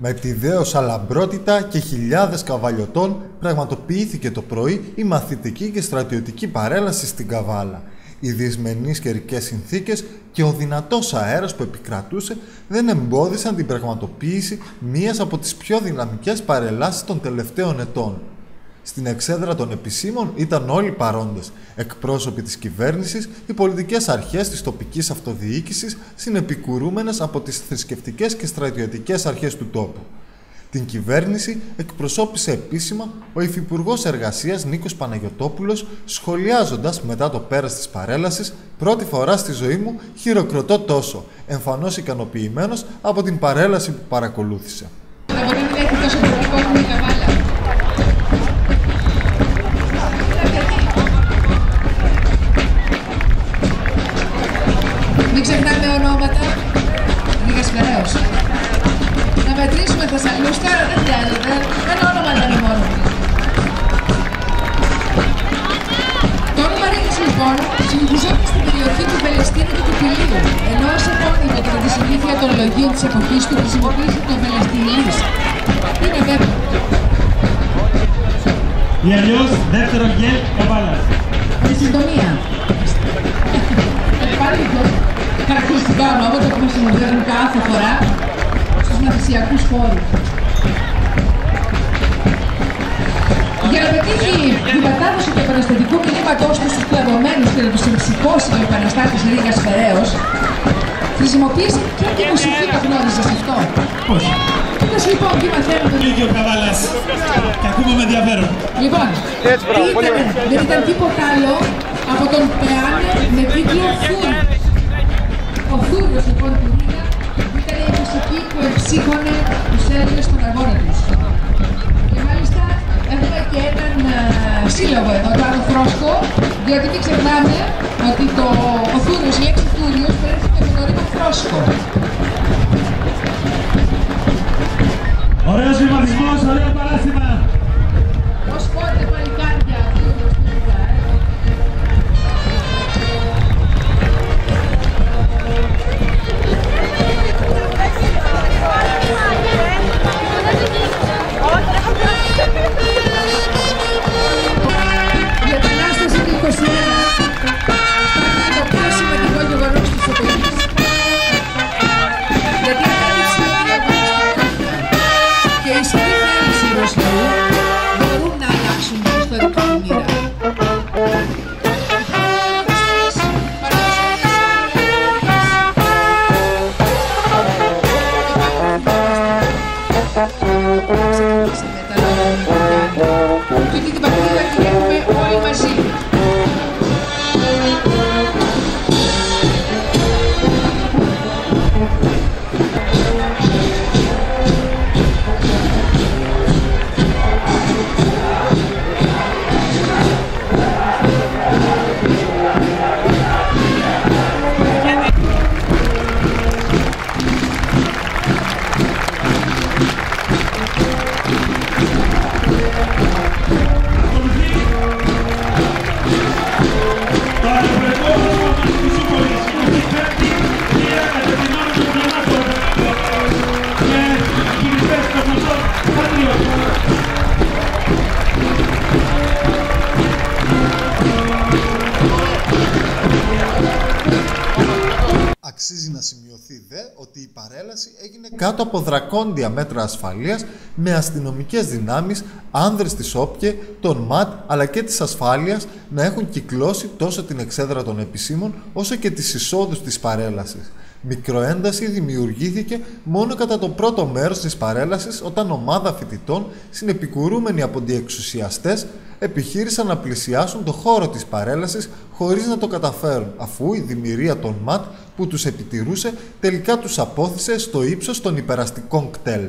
Με τη δέωσα λαμπρότητα και χιλιάδες καβαλιωτών πραγματοποιήθηκε το πρωί η μαθητική και στρατιωτική παρέλαση στην Καβάλα. Οι δυσμενείς καιρικές συνθήκες και ο δυνατός αέρας που επικρατούσε δεν εμπόδισαν την πραγματοποίηση μίας από τις πιο δυναμικές παρελάσεις των τελευταίων ετών. Στην εξέδρα των επισήμων ήταν όλοι παρόντες, εκπρόσωποι της κυβέρνησης, οι πολιτικές αρχές της τοπικής αυτοδιοίκησης, συνεπικουρούμενες από τις θρησκευτικές και στρατιωτικές αρχές του τόπου. Την κυβέρνηση εκπροσώπησε επίσημα ο Υφυπουργός Εργασίας Νίκος Παναγιοτόπουλος, σχολιάζοντας μετά το πέρας της παρέλασης, πρώτη φορά στη ζωή μου χειροκροτώ τόσο, εμφανώς ικανοποιημένος από την παρέλαση που παρακολούθησε. Μην ξεχνάμε ονόματα. Λίγα σπεραίος. Να μετρήσουμε Θεσσαλίους τώρα δεν χρειάζεται. Ένα όνομα δεν είναι μόνο. Το όνομα Ρίγης λοιπόν συνηθιζόταν στην περιοχή του Βελεστίνου και του Πηλίου, ενώ ως επώνυμο κατά τη συνήθεια των λογίων της εποχής του χρησιμοποίησε το Βελεστινιλής. Είναι βέβαιο. Ή αλλιώς δεύτερο γκέλ καβάλας. Με συντομία. Υπάρχει και χαρακτηριστικά ονόματα που χρησιμοποιούν κάθε φορά στους μαθησιακούς χώρους. Για να πετύχει την κατάδοση του επαναστατικού κινήματός του στους πλαβωμένους και να τους εμψυχώσει ο επαναστάτης Ρίγας Φεραίος, χρησιμοποίησε και τη μουσική το γνώριζες αυτό. Όχι. Κοίτας λοιπόν τι μαθαίνουμε. Λίγη ο καβάλας. Και ακούμε με ενδιαφέρον. Λοιπόν, τι ήταν, δεν ήταν τίποτα άλλο από τον Πεάνε με τίτλο Φούρ. Ο Φούριος λοιπόν του Ρίγα ήταν η μουσική που εμψύχωνε τους Έλληνες στον αγώνα τους. Και μάλιστα έχουμε και έναν α, σύλλογο εδώ, το άλλο Φρόσκο, διότι μην ξεχνάμε ότι το, ο Φούριος, η λέξη Φούριος προέρχεται από το ρήμα Φρόσκο. Η παρέλαση έγινε κάτω από δρακόντια μέτρα ασφαλείας με αστυνομικές δυνάμεις, άνδρες της ΟΠΚΕ, των ΜΑΤ αλλά και της ασφάλειας να έχουν κυκλώσει τόσο την εξέδρα των επισήμων όσο και τις εισόδους της παρέλασης. Μικροένταση δημιουργήθηκε μόνο κατά το πρώτο μέρος της παρέλασης όταν ομάδα φοιτητών, συνεπικουρούμενοι από διεξουσιαστές, επιχείρησαν να πλησιάσουν το χώρο της παρέλασης χωρίς να το καταφέρουν, αφού η δημιουργία των ΜΑΤ που τους επιτηρούσε τελικά τους απόθυσε στο ύψος των υπεραστικών κτέλ.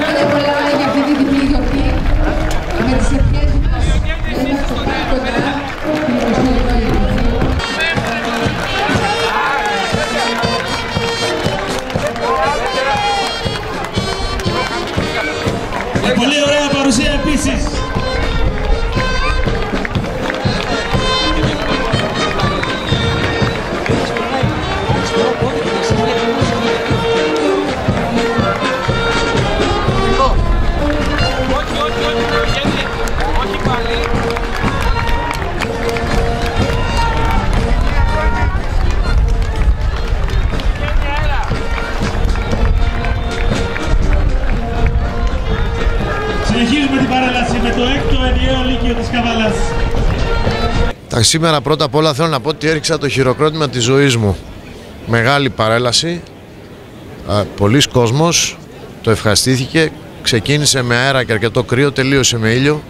Σε αυτό το πολύ ωραία παρουσία επίσης. Ενιαίο λύκειο της Καβάλας. Τα σήμερα πρώτα απ' όλα θέλω να πω ότι έριξα το χειροκρότημα της ζωής μου. Μεγάλη παρέλαση, πολλοί κόσμος το ευχαριστήθηκε, ξεκίνησε με αέρα και αρκετό κρύο, τελείωσε με ήλιο.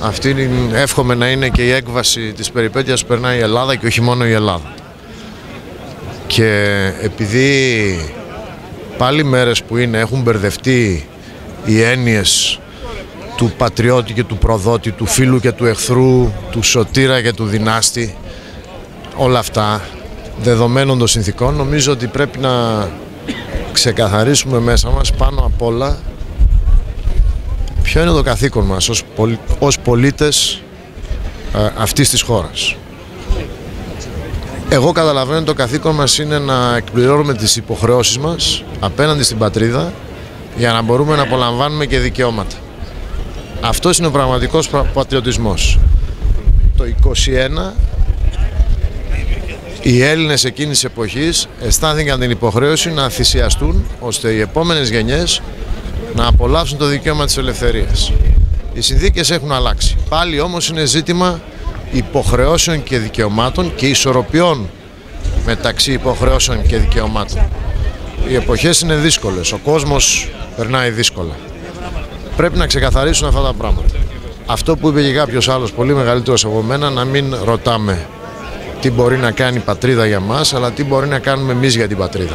Αυτή εύχομαι να είναι και η έκβαση της περιπέτειας που περνάει η Ελλάδα και όχι μόνο η Ελλάδα. Και επειδή πάλι μέρες που είναι έχουν μπερδευτεί οι έννοιες του πατριώτη και του προδότη, του φίλου και του εχθρού, του σωτήρα και του δυνάστη, όλα αυτά δεδομένων των συνθήκων, νομίζω ότι πρέπει να ξεκαθαρίσουμε μέσα μας πάνω απ' όλα ποιο είναι το καθήκον μας ως, πολι... ως πολίτες ε, αυτής της χώρας. Εγώ καταλαβαίνω το καθήκον μας είναι να εκπληρώνουμε τις υποχρεώσεις μας απέναντι στην πατρίδα για να μπορούμε να απολαμβάνουμε και δικαιώματα. Αυτός είναι ο πραγματικός πατριωτισμός. Το 21 οι Έλληνες εκείνης της εποχής αισθάνθηκαν την υποχρέωση να θυσιαστούν ώστε οι επόμενες γενιές να απολαύσουν το δικαίωμα της ελευθερίας. Οι συνθήκες έχουν αλλάξει. Πάλι όμως είναι ζήτημα υποχρεώσεων και δικαιωμάτων και ισορροπιών μεταξύ υποχρεώσεων και δικαιωμάτων. Οι εποχές είναι δύσκολες, ο κόσμος περνάει δύσκολα. Πρέπει να ξεκαθαρίσουν αυτά τα πράγματα. Αυτό που είπε και κάποιος άλλος πολύ μεγαλύτερος από μένα, να μην ρωτάμε τι μπορεί να κάνει η πατρίδα για μας, αλλά τι μπορεί να κάνουμε εμείς για την πατρίδα.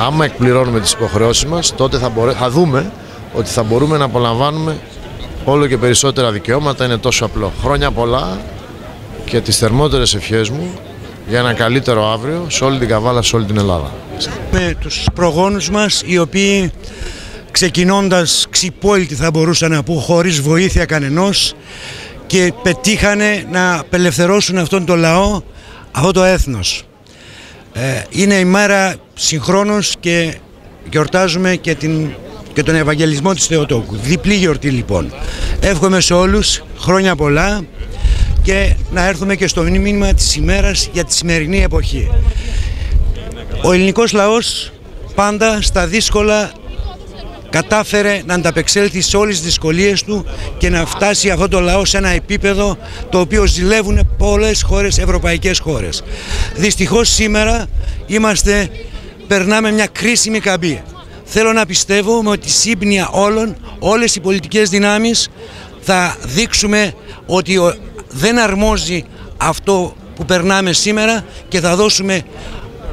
Άμα εκπληρώνουμε τις υποχρεώσεις μας, τότε θα, μπορέ... θα δούμε ότι θα μπορούμε να απολαμβάνουμε όλο και περισσότερα δικαιώματα. Είναι τόσο απλό. Χρόνια πολλά και τις θερμότερες ευχές μου για ένα καλύτερο αύριο σε όλη την Καβάλα, σε όλη την Ελλάδα. Με τους προγόνους μας οι οποίοι ξεκινώντας ξυπόλυτοι θα μπορούσα να πω χωρίς βοήθεια κανενός και πετύχανε να απελευθερώσουν αυτόν τον λαό, αυτό το έθνος. Ε, είναι η μέρα συγχρόνως και γιορτάζουμε και, την, και τον Ευαγγελισμό της Θεοτόκου. Διπλή γιορτή λοιπόν. Εύχομαι σε όλους χρόνια πολλά και να έρθουμε και στο μήνυμα της ημέρας για τη σημερινή εποχή. Ο ελληνικός λαός πάντα στα δύσκολα κατάφερε να ανταπεξέλθει σε όλες τις δυσκολίες του και να φτάσει αυτό το λαό σε ένα επίπεδο το οποίο ζηλεύουν πολλές χώρες, ευρωπαϊκές χώρες. Δυστυχώς σήμερα είμαστε, περνάμε μια κρίσιμη καμπή. Θέλω να πιστεύω με ότι σύμπνοια όλων, όλες οι πολιτικές δυνάμεις θα δείξουμε ότι δεν αρμόζει αυτό που περνάμε σήμερα και θα δώσουμε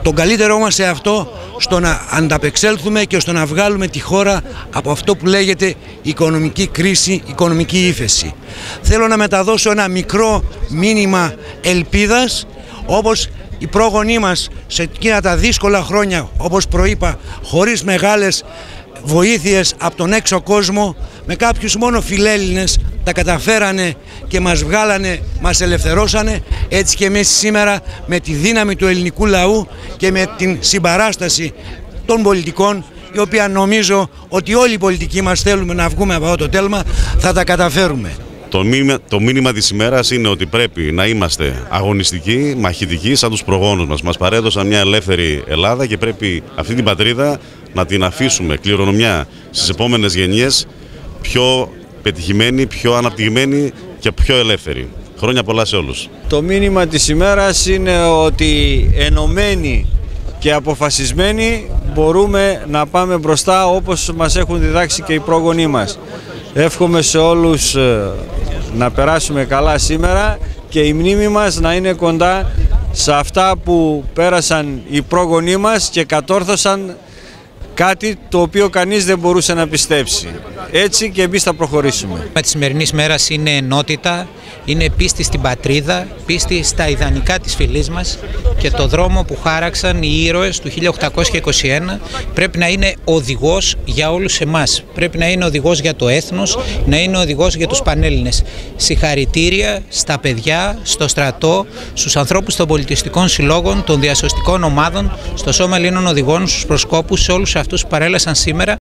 τον καλύτερό μας σε αυτό στο να ανταπεξέλθουμε και στο να βγάλουμε τη χώρα από αυτό που λέγεται οικονομική κρίση, οικονομική ύφεση. Θέλω να μεταδώσω ένα μικρό μήνυμα ελπίδας όπως οι πρόγονοί μας σε εκείνα τα δύσκολα χρόνια όπως προείπα χωρίς μεγάλες βοήθειες από τον έξω κόσμο με κάποιους μόνο φιλέλληνες τα καταφέρανε και μας βγάλανε, μας ελευθερώσανε έτσι και εμείς σήμερα με τη δύναμη του ελληνικού λαού και με την συμπαράσταση των πολιτικών η οποία νομίζω ότι όλοι οι πολιτικοί μας θέλουμε να βγούμε από αυτό το τέλμα θα τα καταφέρουμε. Το μήνυμα, το μήνυμα της ημέρας είναι ότι πρέπει να είμαστε αγωνιστικοί, μαχητικοί σαν τους προγόνους μας. Μας παρέδωσαν μια ελεύθερη Ελλάδα και πρέπει αυτή την πατρίδα να την αφήσουμε κληρονομιά στις επόμενες γενιές πιο πετυχημένη, πιο αναπτυγμένη και πιο ελεύθερη. Χρόνια πολλά σε όλους. Το μήνυμα της ημέρας είναι ότι ενωμένοι και αποφασισμένοι μπορούμε να πάμε μπροστά όπως μας έχουν διδάξει και οι πρόγονοί μας. Εύχομαι σε όλους ε, να περάσουμε καλά σήμερα και η μνήμη μας να είναι κοντά σε αυτά που πέρασαν οι πρόγονοί μας και κατόρθωσαν κάτι το οποίο κανείς δεν μπορούσε να πιστέψει. Έτσι και εμείς θα προχωρήσουμε. Με τη σημερινή μέρα είναι ενότητα, είναι πίστη στην πατρίδα, πίστη στα ιδανικά της φυλής μας και το δρόμο που χάραξαν οι ήρωες του 1821 πρέπει να είναι οδηγός για όλους εμάς. Πρέπει να είναι οδηγός για το έθνος, να είναι οδηγός για τους Πανέλληνες. Συγχαρητήρια στα παιδιά, στο στρατό, στους ανθρώπους των πολιτιστικών συλλόγων, των διασωστικών ομάδων, στο Σώμα Ελλήνων Οδηγών, στους προσκόπους, σε όλους αυτούς που παρέλασαν σήμερα